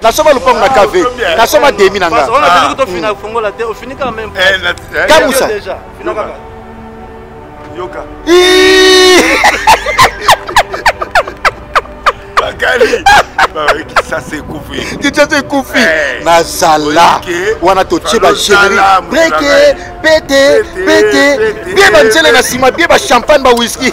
nasomba lopango na kv nasomba demi na nga kamusa yoka bakali bayoki sasa ekufi kinshasa ekufi eh. nazala wana totie bagéneri breke pete pete bie banzele na nsima bie bachampagne bawiski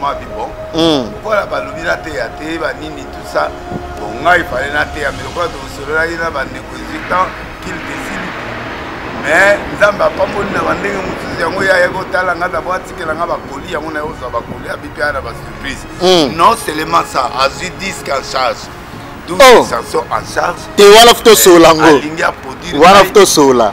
mwa bibo hmm. lokola balobi nateya te banini tout ça bon ngai efale nateya me lokola tosololaki na bandeko ezwi temps kilte esili mais nzambe apamboli na bandenge mosusu yango ye ayaki otala ngai dabord atikela ngai bakoli yango naye ozwa bakoli abipi aya na basurprise hmm. non seulement ça azwi disque en charge oh. en charge te wana futosola ngo wana futosola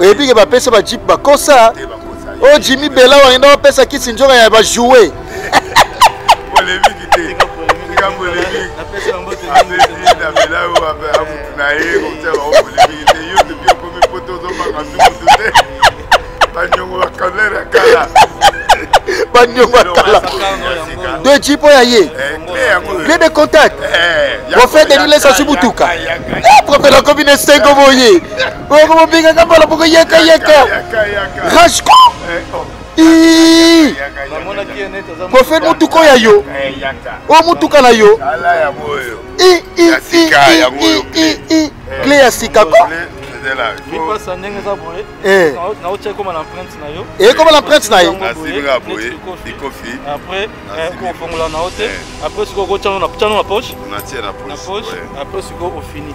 oyebi ke bapesa bajipe bakosa oyo jimi bela wangenda bapesa kisi nzoka ya bajoue banyongo ya kala de jipo ya ye clé de contact profete denilesasi motuka profete akomi na esengo boye Oko mobinga ka bala boko yeka yeka. Rashko. Kofel motuka oyo ya yo oyo motuka na yo cle ya sika ko ekoma na printe na yo ofongola na yo te apres sikoyo okotyango na poche na poche apres sikoyo ofini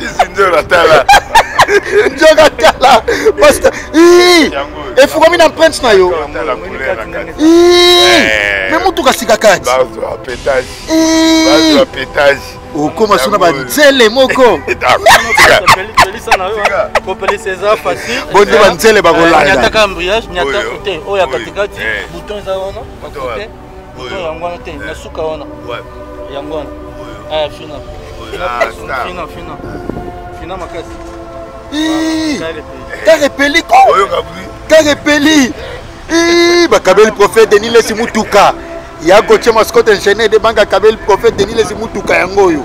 Isinjora tala. Njora tala. Pasta. Ii. Efukami na prince na yo. Ii. Eh. Me mutu kasika kati. Bazo apetage. Ii. Bazo apetage. okoma sona banzele moko bonde banzele bakolanda te moto yango wana te na eh. suka wana yango wana aya eh, fina fina fina fina makasi karepeli ko karepeli bakabeli prophète denis lesi motuka ya gotie mascote enchaine de banga kabeli prophète denis lesi motuka yango oyo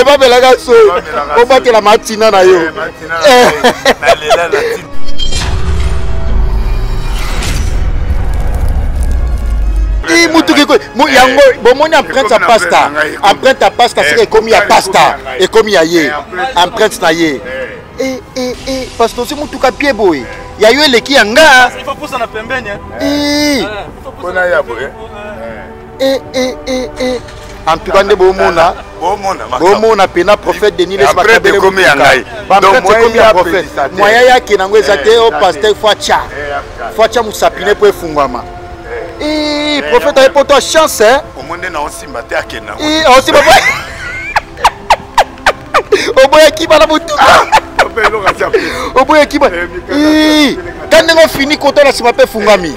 ebabelaka soyi obatela matina na yo eh, eh. ti mutuki yango eh, bomoni empreinte ya pasta empreinte ya pasta sika ekomi ya pasta ekomi ya ye empreinte na ye eh. eh, pasta osi mutuka pie boye ya yo eleki ya nga e e e e en tout cas nde bomona bomona pena prophète denis lesebakomi ya ngai baprètekomi ya prophète moyen yake nango eza te o pasteur facha facha mosapine mpo efungwama prophète aye mpo to chance osimba oboyaki bana motuka oboyaki bana ka ndenge ofini kotala nsima mpe efungwami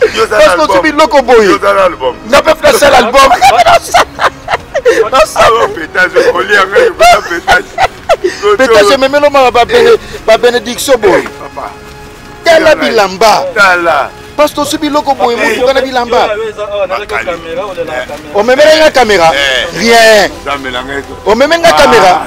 parce que osubi loko boye nga mpe fina sala album petage ememelo maka babénédiction boye tala bilamba parce que osi biloko boye motuka na bilamba omemela nga kamera rien omeme nga kamera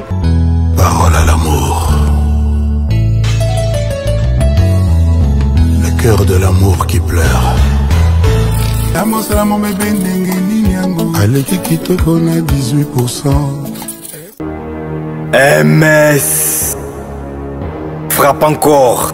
Parole à l'amour. Le cœur de l'amour qui pleure. Amosala mon bébé ndenge nini yango. Aleki kitoko na 18%. MS. Frappe encore.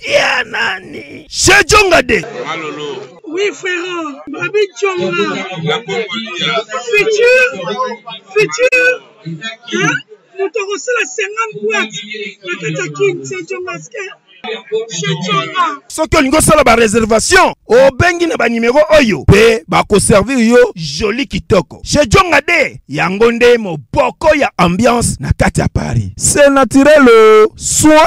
ya nani sejonga de Oui, frère, Babi Tchonga, futur, futur, hein? moto akosala 50 boite na kati ya kin sejongaske soki olingi osala bareservation obengi na banimero oyo mpe bakoservir yo joli kitoko shejonga de yango nde moboko ya ambiance na kati ya paris se naturel soin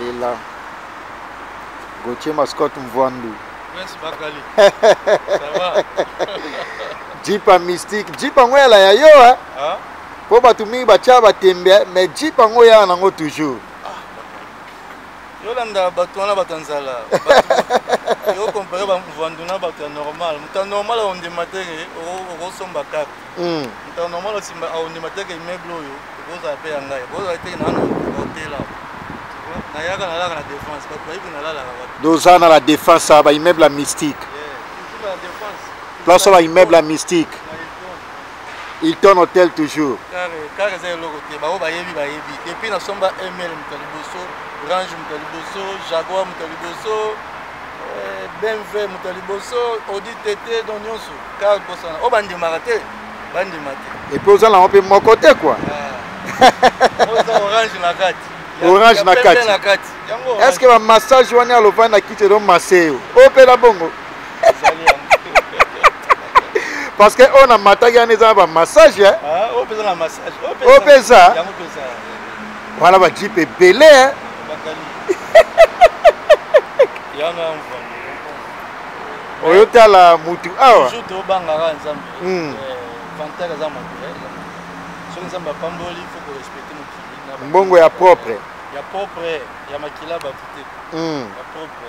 lela gautier mascot mvwandu jipa mystique jipa yango yala ya yo eh? mpo bato mingi batya batembe me jipa yango yala nango toujours yolanda bato wana bato ya nzala yokompare bavandu na bato ya normal moto ya normal aondima te ke okosomba karte hmm. moto ya normal osimba aondima te ke meuble oyo okozala mpe ya ngai okozala te na hotela nayaka nalaka na défense bato bayebi nalalaka bato doza na la défense ya baimmeuble ya mystique place oyo baimmeuble ya mystique Hilton Hotel toujours. Car car eza eloko te baoyo bayebi bayebi depuis nasomba ml moto ya liboso range moto ya liboso jaguar moto ya liboso eh, bmv moto ya liboso audi tt don nyonso car kosana oyo bandimaka te bandima te epuis oza nango mpe moko te kua ah. oza orange na kati orange na kati est ce que bamassage wana ya lobani na kiti edo maseyo opela bongo parce que oyo na mataki wana eza na bamassage eh? ah, oyo mpeza wana bajipe ebele eh? oyo tala mutu awa hmm. eh, mbongo ya propre ya propre ya makila bato te hmm. ya propre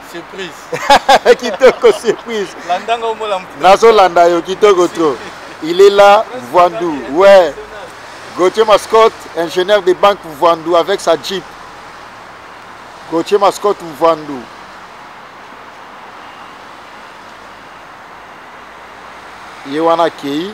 surprise kitoko surprise landanga omola mputu nazo landa yo kitoko trop il est là Vandu ouais Gauthier Mascotte ingénieur de banque Vandu avec sa Jeep Gauthier Mascotte Vandu ye wana akei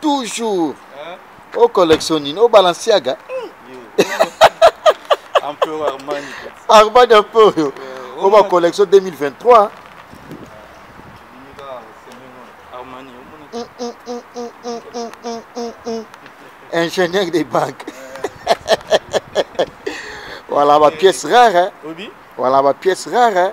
toujours o collection nini o balanciaga armani ampe oyo o ba collection 2023 ingénieur des banques voilà ba pièce rare hein? voilà ba pièce rare hein?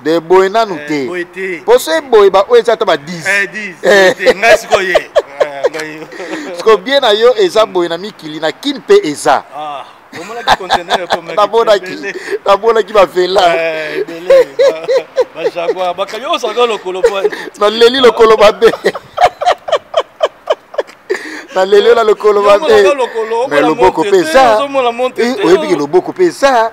de boye nanu eh, te mpo so eboye baoyo eza ata ba 10 eh, eh. siko bie na yo eza boye na mikili na kin mpe eza ah, namonaki namonaki bavela naleli lokolo mabe na lelo na lokolo mabe me loboko mpe eza oyebiki loboko mpe eza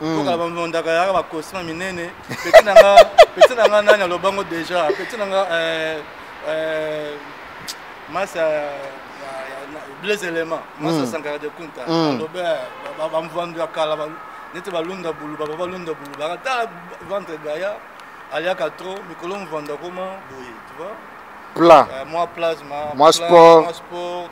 Mm. kokala bamondaka yaka bakosima minene peti na nga peti na nga nani aloba ngo déjà peti na nga euh, euh, masi ya blaise élément masi mm. asankaka de kunta mm. alobe euh, bamvandu ya kala neti balunda bulu baba balunda bulu baka tala ventre gaya aliaka trop mikolo mvanda koma boye tu vois plat mwa plasma mwa sport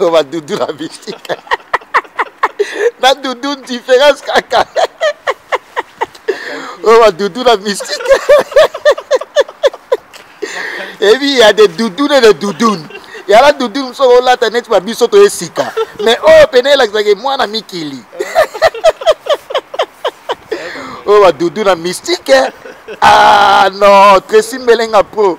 oyo badudu na mystique na dudu différence kaka oyo badudu na mystique ebi ya de dudune de dudune yala dudune mosu olata neti babiso toye sika mais oyo pene elakisaka mwana mikili oyo badudu na mystique ah non tresi mbelenga pro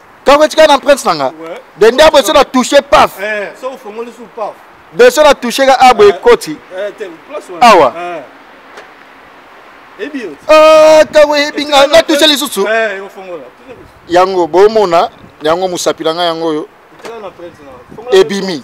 Kako tika na prince na nga. De ndia bo sona toucher paf. Eh, so fongoli sou paf. De sona toucher ga abo ekoti. Eh, eh, te place wana. Awa. Eh. Ah, kako eyebi nga na touche lisusu eh, yango bomona yango mosapi na ngai yango oyo ebimi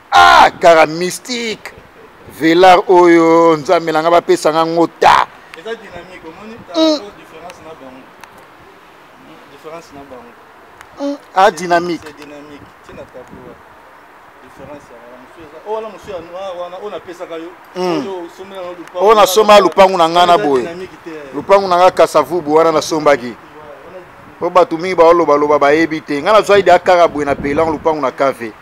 ah kara mystique velar oyo nzambe na nga bapesa nga ngo ta eza dynamique omoni hmm. différence na bango hmm, différence na bango hmm, a ah, dynamique c'est dynamique c'est na tableau différence ya oh, wana mosusu ya noir ah, wana oyo napesaka yo oyo nasomba lupangu na ngai na boye lupangu na ngai kasavubu wana nasombaki mpo bato mingi baolobaloba bayebi te ngai nazwaki de akaka boye na pelan lupangu na cave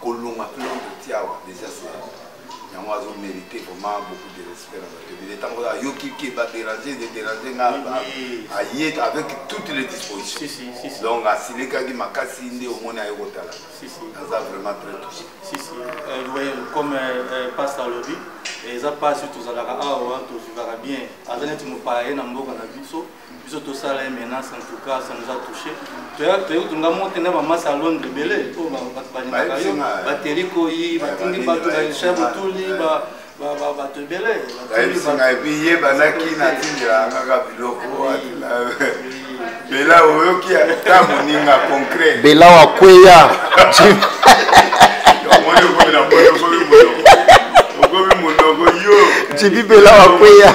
kolonga tulongo totia awa deja se yango azo mérite vraiment beaucoup de respect na bato ebele ntango ayoki ke baderange de derange nga aye avec toutes les dispositions donc asilikaki makasi nde omoni aye kotala aza vraiment très touché euh, comme euh, euh, passe alobi eza mpasi tozalaka awa tozivaka bien aza neti mopaya ye na mboka na biso biso tosala ye menace en tout cas ça nous a touché toyaki tonga mote na bamasi ya londres ebele mpo bato balingaka yo bateli koyi batindi bato baisha botuli bato ebele epi ye bazaki natindela kaka biloko bela oyoki ata moninga concret bela wa kweya okomi monoko yo jibi bela wa kweya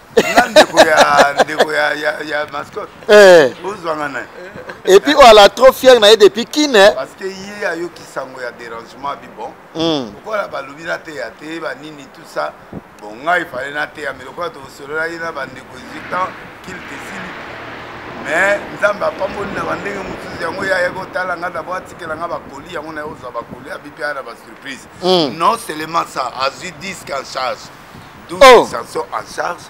nga ndeko ya ndeko ya ya ya mascotte eh ozwa nga naye et puis oyo ala trop fier na ye depuis kine parce que ye ayoki sango ya dérangement bi bon hmm. lokola balobi nateya te banini tout ça bon ngai fale nateya mais lokola tosololaki na bandeko 18 ans kilte esili mais nzambe apamboli na bandenge mosusu yango ye ayaki otala ngai dabord atikela ngai bakoli yango naye ozwa bakoli abipi aya na basurprise hmm. non seulement ça azwi disque en charge Oh.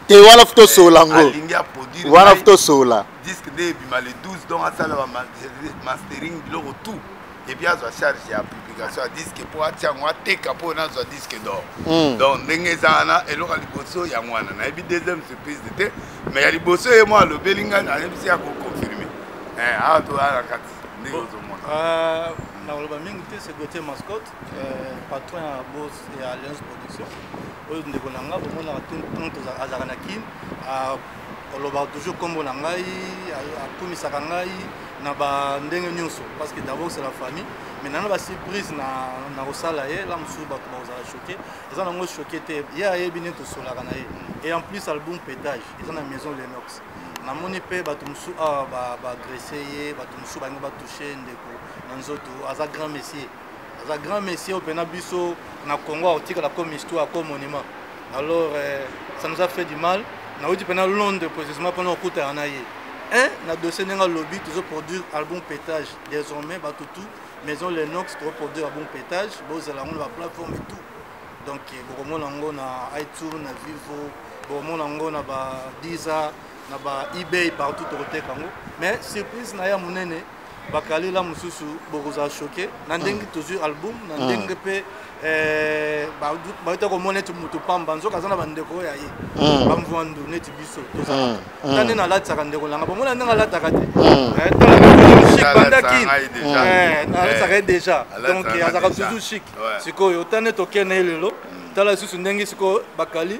te wana futa osola eh, yango wana futa osola disque nde ebima le 12 donc asala bamastering biloko tout epuis azwa charge ya publication ya disque mpo atya yango ateka mpo nazwa disque dor hmm. donc ndenge eza wana eloko ya liboso yango wana nayebi deuxième surprise te mais ya liboso ye mwa alobeli ngai nayebisi ya koconfirme eh, awa toyana kati ndenge ozomona ah, nakoloba mingi te segotie mascotte Euh, patron ya bos ya alliance production oyo ndeko na ngai omonaka tonto azalaka na kin olobaka toujours nkombo na ngai akumisaka ngai na bandenge nyonso parce que d'abord c'est la famille mais nana basurprise na kosala ye la mosusu bato bakozala choke eza nango choke te ye ayebi nde tosolaka na ye et en plus album pétage eza na maison lenox namoni mpe bato mosusu awa ah, bagrese ye bato mosusu balingi batouche ndeko na nzoto aza grand messier aza grand monsieur oyo mpena biso na congo akotikala comme histoire comme monument alors euh, ça nous a fait du mal nauti mpena londres précisément mpona kokutana na ye un na dossier ndenge alobi tozoproduire album pétage désormais bato tout maison lenox tozoproduire album pétage bozala yango na baplateforme et tout donc eh, bokomona yango na itune na vivo bokomona yango na ba disa na ba ebay partout tokoteka yango mais surprise na ye ya monene bakalela mosusu bokozala choke na ndenge tozwi album na ndenge mpe eh, bauta komona neti moto pamba nzoka aza na bandeko oyo aye mm. bamvwandu neti biso tozalaka mm. mm. ta nde nalatisaka ndeko nanga bomona ndenge alataka te bandaki nalatisaka ye deja donc azalaka toujours chic sikoyo ta nde tokei na ye lelo tala lisusu ndenge sikoyo bakali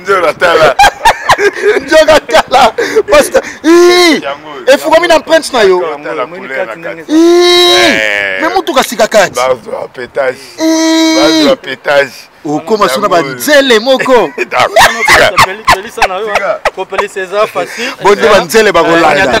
njoka tala njoka tala pasta efukami na empreinte na yo me motuka sika kati okoma sona banzele moko bonde banzele bakolanda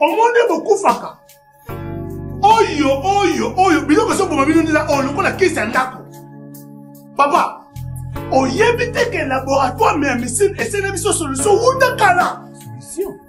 omonde bokufaka oyo oyo oyo biloko ezoboma bino ndela oyo lokola kisi ya ndako papa oyebi te ke laboratoire me ya misine esene biso solution wuta kala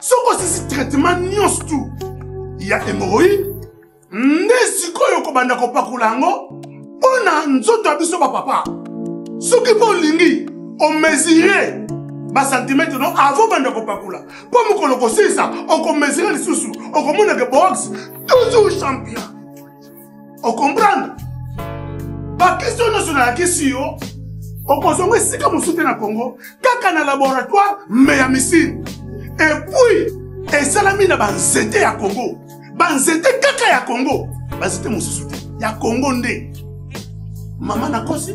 soki osisi traitement nyonso tu ya hémoroïde nde sikoyo okobanda kopakola yango mpo na nzoto ya biso bapapa soki mpo olingi omesire basantimetre no avant banda kopakola mpo mokolo kosilisa okomesire lisusu okomonake box toujours champion okomprendre bakestio nyonso nalakisi yo okozonga esika mosusu te na congo kaka na laboratoire me ya misine epuis esalami na banzete ya congo banzete kaka ya congo banzete mosusu te ya congo nde mama nakosi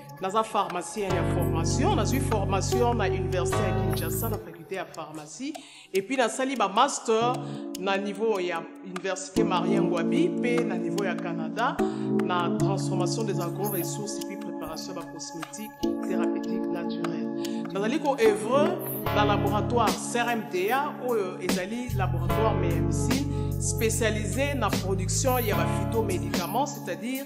naza pharmacien ya formation nazwi formation na université ya kinshasa na faculté ya pharmacie epuis nasali bamaster na niveau ya université marien ngwabi mpe na niveau ya canada na transformation des agro ressources epuis préparation ya bacosmétique thérapeutique naturelle nazali koevre na laboratoire crmta oyo ezali laboratoire meemicine spécialisé na production ya baphytomédicaments c'est-à-dire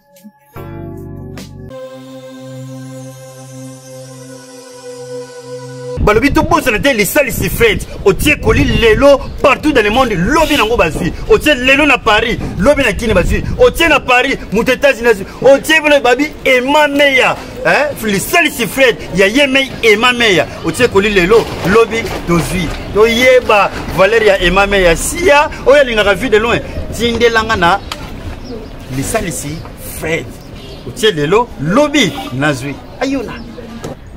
balobi tobosana te lisalisi fete otie koli lelo partout dans le monde lobi nango bazwi otie lelo na paris lobi na kini bazwi otie na paris moto états-unis azwi otie bino babi ema meya lisalisi fred ya ye mei ema meya otie koli lelo lobi tozwi toyeba valeur ya ema meya sia oyo alingaka vue de loin tindelanga na lisalisi fred otie lelo lobi nazwi ayona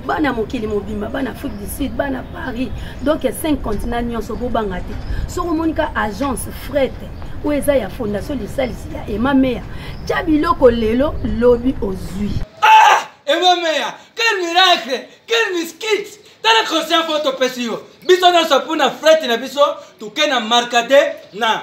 bana mokili mobimba bana afrique du sud bana paris donc 5 continent nyonso bobanga te soki omoni ka agence frete oyo eza ya fondation lisalisi ya ema meya tya biloko lelo lobi ozwi ah! ema meya quel miracle quel miskit tala conscient fo topesi yo biso nyonso mpona frete na biso toke na markade na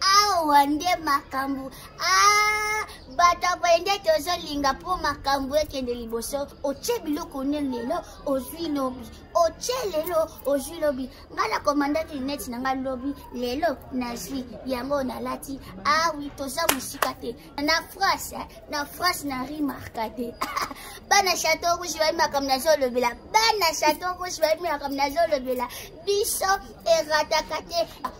awa nde makambo ah, bato akoye nde tozolinga mpo makambo ekende liboso otye biloko nde lelo ozwi lobi otye lelo ozwi lobi ngai nakomandaki lineti na ngai lobi lelo nazwi yango nalati awi ah toza mosika te na france eh, na france na rimarka te bana chateau rouge bayebi makambo nazolobela bana chateau rouge bayebi makambo nazolobela biso erataka te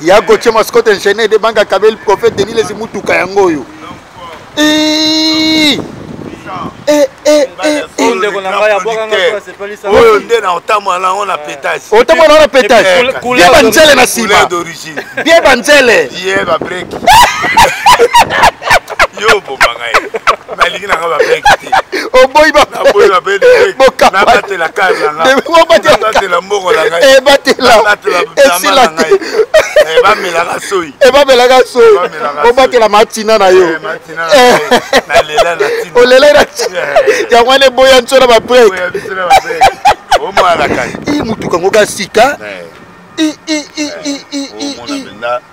ya gotie mascot ingénieur de banga kabel prophète denis lesi mutuka yango oyo eh, eh, eh, oyo nde na otambola nango na petage otambola nango na petage bie banzele na nsima d'origine bie banzele bie babreki yo oboma ngai nalingi nanga babeki te oboyi baboyi babeki nabatela kar nangabatela mboko na ngai ebatela esila te ebamelaka soyi ebamelaka soyi obatela matina na yo olelai na tina yango wana eboya nso na babrek motuka ngo ka sika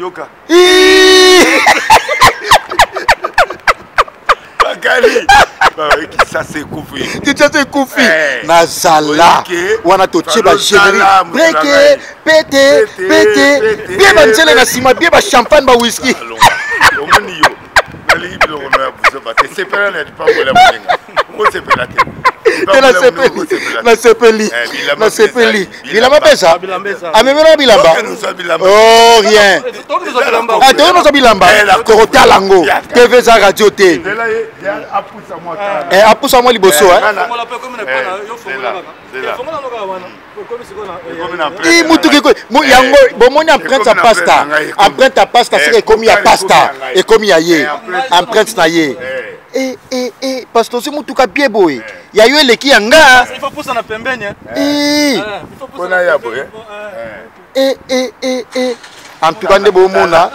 yoka bakali kisasa ekufi kisasa ekufi eh. nazala wana totie bagéneri breke pete pete bie banzele na nsima bie bachampagne bawiski omoni yo nalingi biloko na buzoba te sepela na lipambola moninga okosepela te nasepeli nasepeli bilamba pesa amemelaka bilamba o rien toki noza bilamba tokotala yango tv eza radio te apusa mwa liboso i mutuka ekomi yango bomoni empreinte ya pasta empreinte ya pasta eh, sika ekomi ya pasta ekomi ya ye empreinte eh, na ye eh. e e pasta osi mutuka bie boye ya yo eleki ya nga e e e e en tout cas nde bomona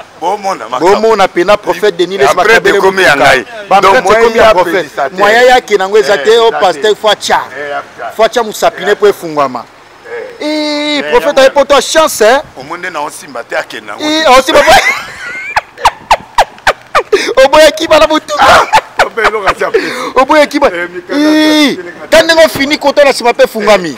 bomona pena prophète denis les makabele ekomi ya ngai donc moyen ekomi ya prophète moyen yake nango eza te o pasteur faut atya faut atya mosapine mpo efungwama eh prophète aye poto ya chance eh omoni nde na osimba te akende nango eh osimba boy oboyaki bana motuka oboyaki ba ta ndenge ofini kota na nsima mpe efungwami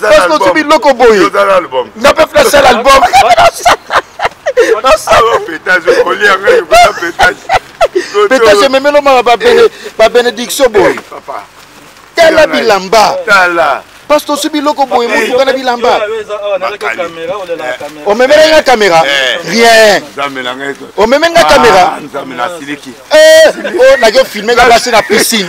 parce que otie biloko boye nga mpe fla sala album petage ememelo mama babenediction boye eh, tala bilamba parce que osi biloko boye motuka na bilamba omemela nga kamera rien omeme nga kamera nake ofilme nga basi na piscine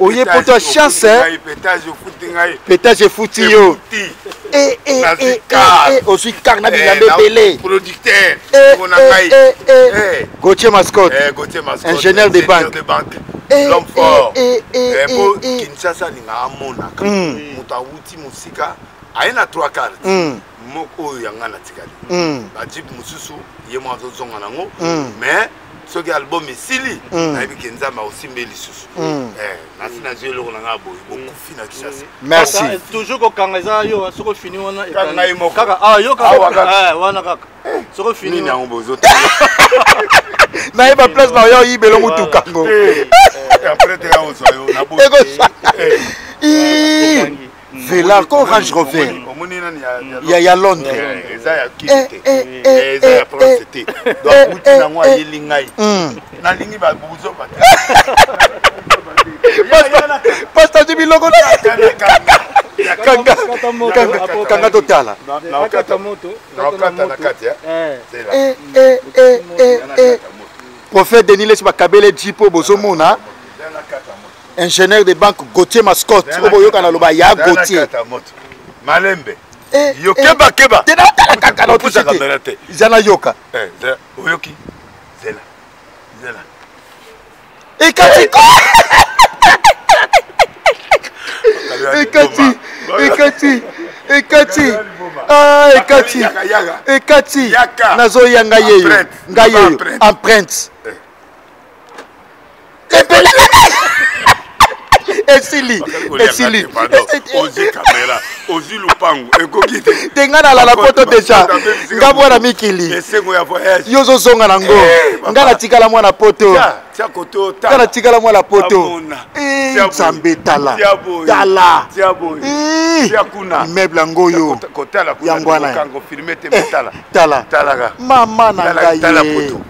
oye poto ya chance petage efuti yo ozwi kar na bilamba ebele gautier mascot ingénieur de banque l'homme fort po kinshasa alingaka amonaka moto awuti mosika aye na trois carte hmm. moko oyo yanga natikali hmm. bajipe mosusu ye moko azozonga nango mais hmm. soki album esili mm. nayebi ke nzambe akosimba ye lisusu mm. eh, nasi nazwi eloko na ngai boye bokufi na kisasa merci eh, toujours kokanga eza yo soki ofini wana ngai moko kaka awa ah, yo kaka eh, wana kaka eh, soki ofini nini yango bozo nayeba place na yo oyibelo motuka ngo ekosala velarco range rover ya, ya londres eza ya kili eh, te eh, eh, eza ya prince te donc auti nango ayeli ngai hmm. nalingi babuzoba te pasta di biloko kanga totala prophète denis lesi bakabele jipo bozomona ingénieur de banque gautier mascot oyo boyoka na loba ya gautier malembe eh, yo eh, keba keba te natala kaka na opusa kamera te zela yoka eh, oyoki zela zela ekati ko ekati ekati ekati ah, ekati ekati nazoyanga yeyo ngai yeyo empreinte esili esili ozi kamera ozi lupangu ekoki te te ngai nalala poto deja nga mwana mikili esengo ya voyage yo ozozonga na ngo eh, nga natikala mwana poto nga natikala mwana poto eh, nzambe tala tala eh, meuble yango oyo yango wana tala talaka mama na ngai tala poto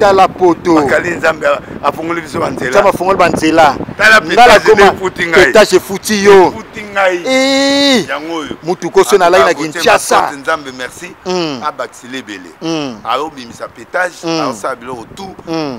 tala poto bakali nzambe afungoli biso banzela nzambe afungoli banzela ngala koma petage efuti yo efuti ngai eh! yango oyo motuka oso nalai na kinshasa nzambe merci hmm. abakisila ebele hmm. aobimisa petage hmm. aosala biloko tu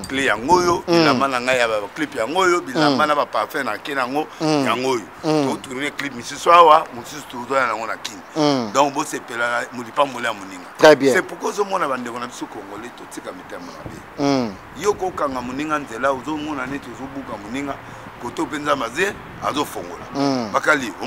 cle yango oyo bilamba na ngai ya baclip yango oyo bilamba na baparfum na ke na yango yango oyo totourne clip misusu awa mosusu tozoya na yango na kini Mm. donc bosepela molipamboli ya moninga très bien c'est pourquoi ozomona bandeko na biso congolais totika mitema mabe mm. yo kokanga moninga nzela ozomona neti ozobuka moninga koto mpenza maze azofongola mm. bakali